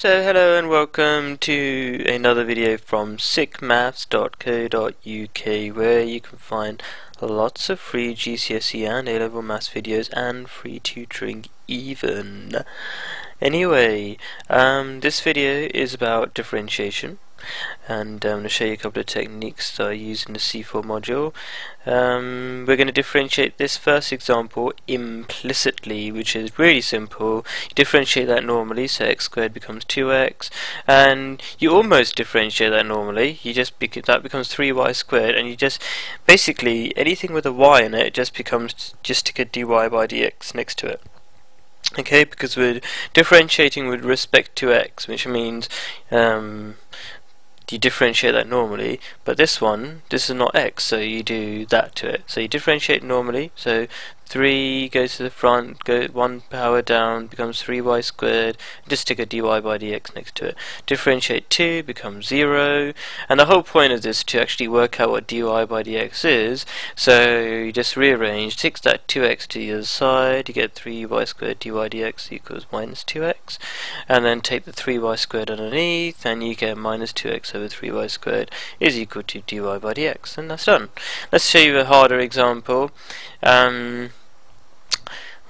So hello and welcome to another video from sickmafs.co.uk where you can find lots of free GCSE and A-level maths videos and free tutoring even. Anyway, um, this video is about differentiation and I'm going to show you a couple of techniques that I use in the C4 module. Um, we're going to differentiate this first example implicitly, which is really simple. You differentiate that normally, so x squared becomes 2x, and you almost differentiate that normally. You just bec that becomes 3y squared, and you just basically anything with a y in it just becomes just to get dy by dx next to it okay because we're differentiating with respect to x which means um, you differentiate that normally but this one this is not x so you do that to it. So you differentiate normally so 3 goes to the front, go 1 power down, becomes 3y squared, just stick a dy by dx next to it. Differentiate 2 becomes 0, and the whole point of this is to actually work out what dy by dx is, so you just rearrange, take that 2x to the other side, you get 3y squared dy dx equals minus 2x, and then take the 3y squared underneath, and you get minus 2x over 3y squared is equal to dy by dx, and that's done. Let's show you a harder example. Um,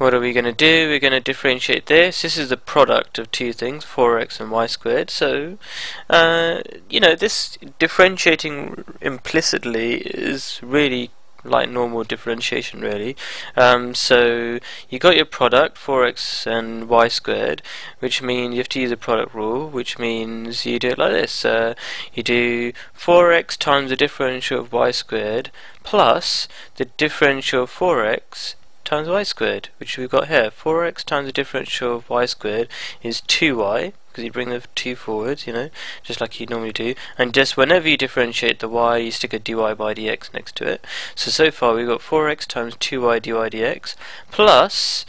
what are we going to do? We're going to differentiate this. This is the product of two things, 4x and y squared. So, uh, you know, this differentiating implicitly is really like normal differentiation really. Um, so you got your product 4x and y squared, which means you have to use a product rule, which means you do it like this. Uh, you do 4x times the differential of y squared plus the differential of 4x times y squared, which we've got here. 4x times the differential of y squared is 2y, because you bring the 2 forwards, you know, just like you normally do. And just whenever you differentiate the y, you stick a dy by dx next to it. So, so far we've got 4x times 2y dy dx, plus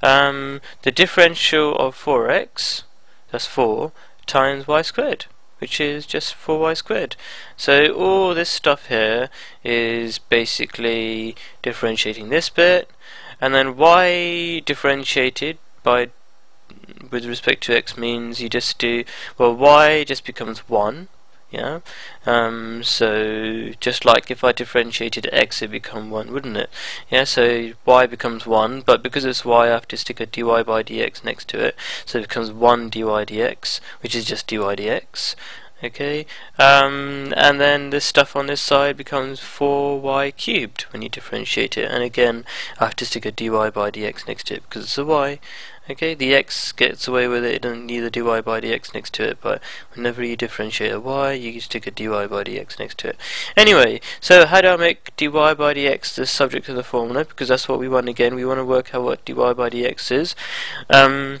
um, the differential of 4x, that's 4, times y squared which is just 4y squared. So all this stuff here is basically differentiating this bit, and then y differentiated by with respect to x means you just do well y just becomes 1 yeah? Um, so just like if I differentiated x it become 1 wouldn't it? Yeah so y becomes 1 but because it's y I have to stick a dy by dx next to it. So it becomes 1 dy dx which is just dy dx okay um, and then this stuff on this side becomes 4y cubed when you differentiate it. And again I have to stick a dy by dx next to it because it's a y. Okay the x gets away with it, it doesn't need a dy by dx next to it but whenever you differentiate a y you stick a dy by dx next to it. Anyway so how do I make dy by dx the subject of the formula? Because that's what we want again. We want to work out what dy by dx is. Um,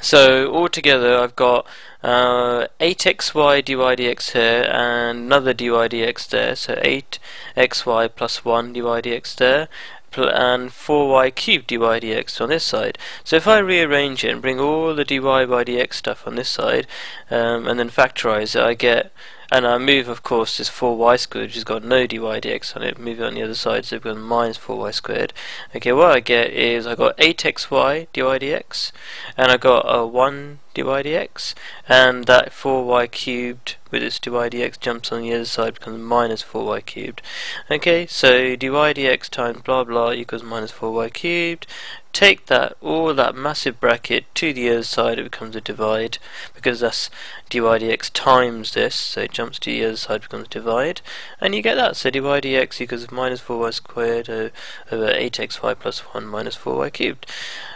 so altogether I've got uh, 8xy dy dx here and another dy dx there so 8xy plus 1 dy dx there and 4y cubed dy dx on this side. So if I rearrange it and bring all the dy by dx stuff on this side um, and then factorize it I get and I move, of course, this 4y squared, which has got no dy dx on it, move it on the other side, so it becomes minus 4y squared. Okay, what I get is I got 8xy dy dx, and I got a 1 dy dx, and that 4y cubed with its dy dx jumps on the other side becomes minus 4y cubed. Okay, so dy dx times blah blah equals minus 4y cubed, take that all that massive bracket to the other side it becomes a divide because that's dy dx times this so it jumps to the other side becomes divide. And you get that so dy dx equals minus 4y squared over 8xy plus 1 minus 4y cubed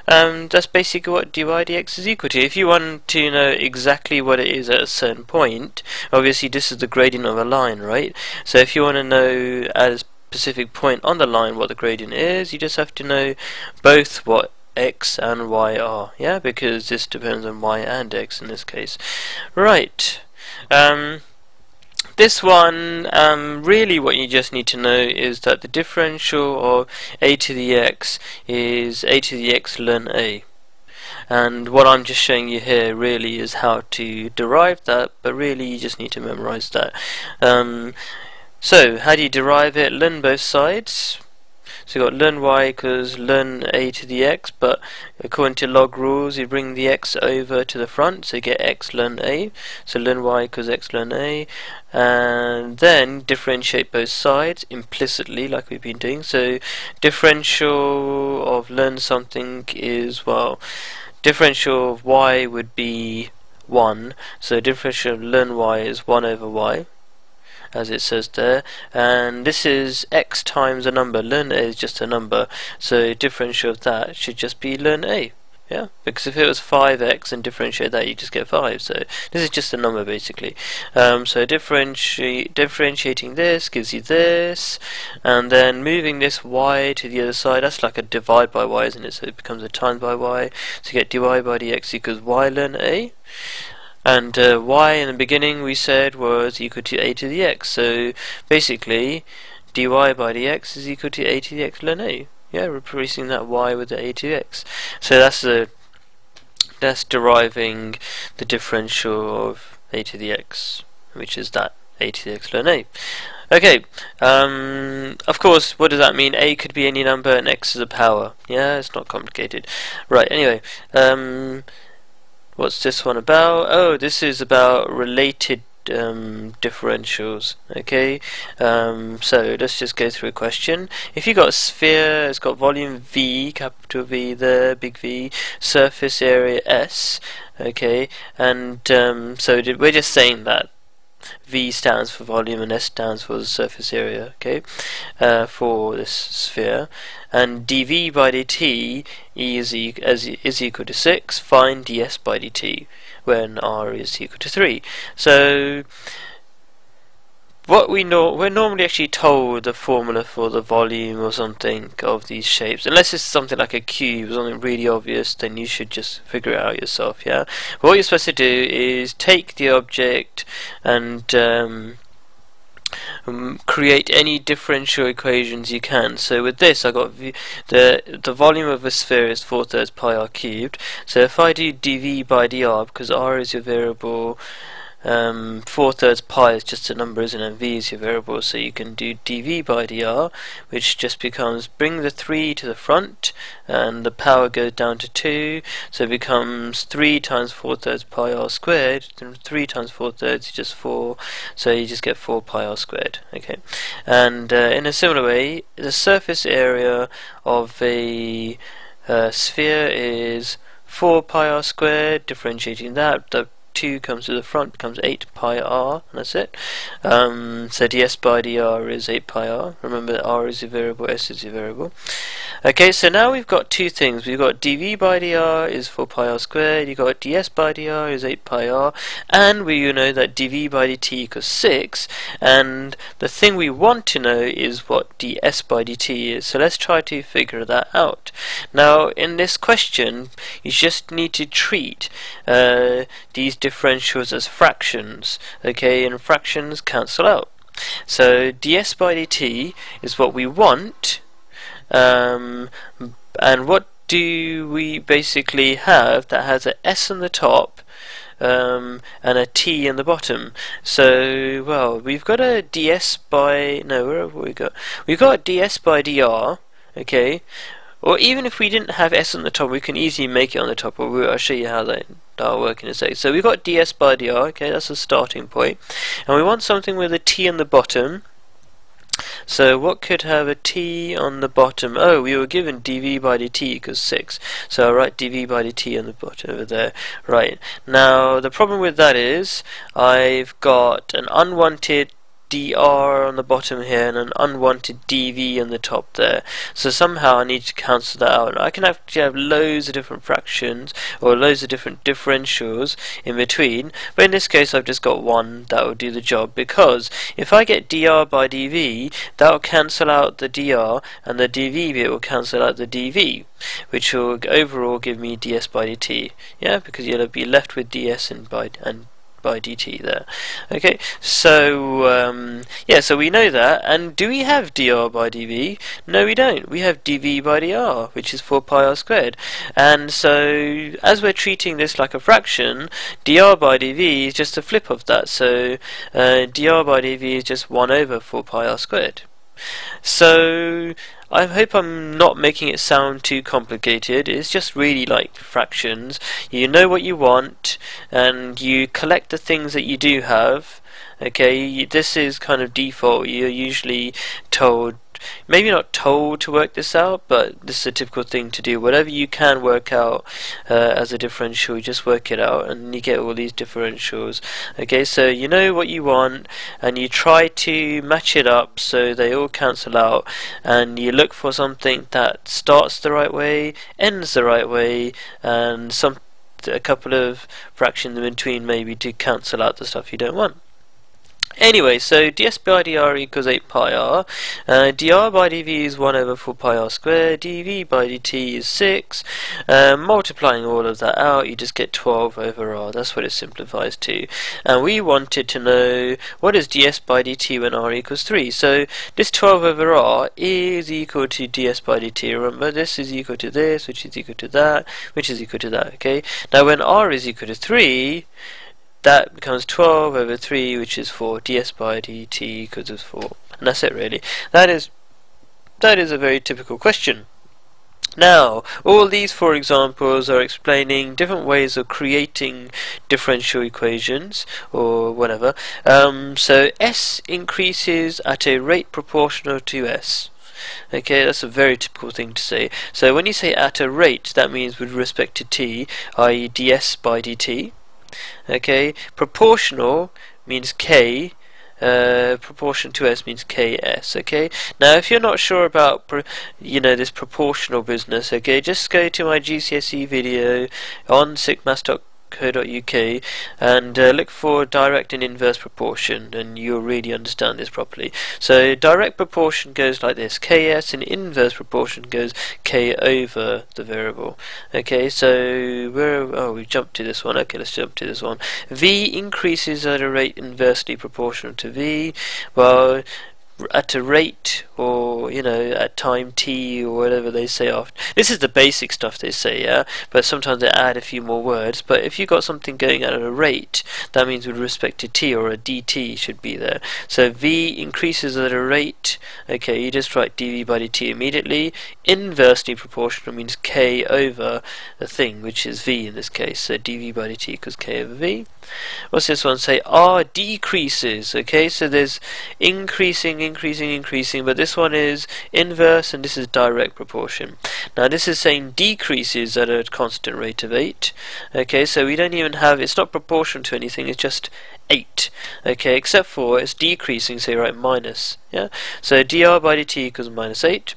um, that's basically what dy dx is equal to. If you want to know exactly what it is at a certain point obviously this is the gradient of a line right? So if you want to know at a specific point on the line what the gradient is, you just have to know both what x and y are, yeah, because this depends on y and x in this case. Right, um, this one, um, really what you just need to know is that the differential of a to the x is a to the x ln a. And what I'm just showing you here really is how to derive that, but really you just need to memorize that. Um, so, how do you derive it? Ln both sides. So you've got ln y equals ln a to the x, but according to log rules, you bring the x over to the front, so you get x ln a. So ln y equals x ln a, and then differentiate both sides implicitly, like we've been doing. So differential of ln something is well, differential of y would be 1, so differential of ln y is 1 over y, as it says there, and this is x times a number, ln a is just a number, so differential of that should just be ln a. Yeah, because if it was 5x and differentiate that, you just get 5. So this is just a number basically. Um, so differentiating this gives you this, and then moving this y to the other side, that's like a divide by y, isn't it? So it becomes a times by y. So you get dy by dx equals y ln a. And uh, y in the beginning we said was equal to a to the x. So basically, dy by dx is equal to a to the x ln a. Yeah, replacing that y with the a to the x. So that's the that's deriving the differential of a to the x, which is that a to the x ln a. Okay, um, of course, what does that mean? A could be any number and x is a power. Yeah, it's not complicated. Right, anyway, um, what's this one about? Oh, this is about related um, differentials. Okay, um, so let's just go through a question. If you've got a sphere, it's got volume V, capital V there, big V, surface area S. Okay, and um, so we're just saying that V stands for volume and S stands for surface area, okay, uh, for this sphere. And dV by dt is, e is equal to 6, find ds by dt when r is equal to 3. So what we know we're normally actually told the formula for the volume or something of these shapes unless it's something like a cube something really obvious then you should just figure it out yourself yeah what you're supposed to do is take the object and um, um, create any differential equations you can. So with this, I got the the volume of a sphere is four thirds pi r cubed. So if I do dv by dr, because r is your variable, um, 4 thirds pi is just a number isn't it? V is your variable so you can do dv by dr which just becomes bring the 3 to the front and the power goes down to 2 so it becomes 3 times 4 thirds pi r squared 3 times 4 thirds is just 4 so you just get 4 pi r squared okay? And uh, in a similar way the surface area of a uh, sphere is 4 pi r squared differentiating that the 2 comes to the front becomes 8 pi r, and that's it. Um, so ds by dr is 8 pi r. Remember r is a variable, s is a variable. Okay, so now we've got two things. We've got dv by dr is 4 pi r squared, you've got ds by dr is 8 pi r, and we you know that dv by dt equals 6, and the thing we want to know is what ds by dt is. So let's try to figure that out. Now, in this question, you just need to treat uh, these differentials as fractions, okay, and fractions cancel out. So ds by dt is what we want, um, and what do we basically have that has an s on the top um, and a t in the bottom. So, well, we've got a ds by, no, where have we got? We've got a ds by dr, okay, or even if we didn't have s on the top, we can easily make it on the top, or I'll show you how that that'll work in a sec. So we've got ds by dr, okay, that's a starting point. And we want something with a t on the bottom. So what could have a t on the bottom? Oh, we were given dv by dt equals 6. So I'll write dv by dt on the bottom over there. Right. Now, the problem with that is I've got an unwanted dr on the bottom here and an unwanted dv on the top there. So somehow I need to cancel that out. I can actually have loads of different fractions or loads of different differentials in between, but in this case I've just got one that will do the job because if I get dr by dv, that will cancel out the dr and the dv bit will cancel out the dv which will overall give me ds by dt. Yeah, because you'll be left with ds and by and by dt there. Okay, so um, yeah, so we know that. And do we have dr by dv? No, we don't. We have dv by dr, which is 4 pi r squared. And so, as we're treating this like a fraction, dr by dv is just a flip of that. So, uh, dr by dv is just 1 over 4 pi r squared. So I hope I'm not making it sound too complicated. It's just really like fractions. You know what you want, and you collect the things that you do have. Okay, this is kind of default. You're usually told maybe not told to work this out, but this is a typical thing to do. Whatever you can work out uh, as a differential, you just work it out, and you get all these differentials. Okay, so you know what you want, and you try to match it up so they all cancel out, and you look for something that starts the right way, ends the right way, and some a couple of fractions in between maybe to cancel out the stuff you don't want. Anyway, so ds by dr equals 8 pi r. Uh, dr by dv is 1 over 4 pi r squared. dv by dt is 6. Uh, multiplying all of that out, you just get 12 over r. That's what it simplifies to. And we wanted to know what is ds by dt when r equals 3. So this 12 over r is equal to ds by dt. Remember, this is equal to this, which is equal to that, which is equal to that. Okay. Now when r is equal to 3, that becomes 12 over 3 which is 4 ds by dt equals 4 and that's it really that is that is a very typical question now, all these four examples are explaining different ways of creating differential equations or whatever. Um, so S increases at a rate proportional to S. Okay, that's a very typical thing to say. So when you say at a rate, that means with respect to t, i.e. ds by dt. Okay, proportional means k. Uh, proportion to s means ks. Okay. Now, if you're not sure about, you know, this proportional business, okay, just go to my GCSE video on sickmafs.com co.uk and uh, look for direct and inverse proportion and you'll really understand this properly. So direct proportion goes like this, ks and inverse proportion goes k over the variable. Okay, so where oh we jumped to this one, okay let's jump to this one. v increases at a rate inversely proportional to v, well at a rate or you know at time t or whatever they say after this is the basic stuff they say yeah? But sometimes they add a few more words. But if you've got something going at a rate that means with respect to t or a dt should be there. So v increases at a rate. Okay you just write dv by dt immediately. Inversely proportional means k over the thing which is v in this case. So dv by dt equals k over v what's this one say? R decreases okay? So there's increasing increasing increasing but this one is inverse and this is direct proportion. Now this is saying decreases at a constant rate of 8 okay? So we don't even have it's not proportional to anything it's just 8 okay? Except for it's decreasing so you write minus yeah? So dr by dt equals minus 8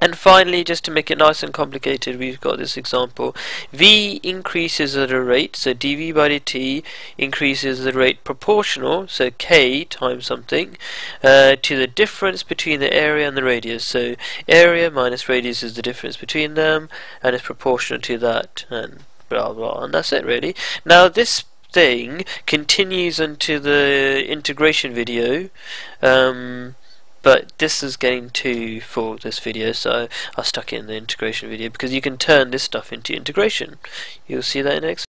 and finally, just to make it nice and complicated, we've got this example. V increases at a rate, so dV by dt increases at a rate proportional, so k times something, uh, to the difference between the area and the radius. So area minus radius is the difference between them, and it's proportional to that, and blah blah, and that's it really. Now this thing continues into the integration video. Um, but this is getting too for this video so I stuck it in the integration video because you can turn this stuff into integration. You'll see that in next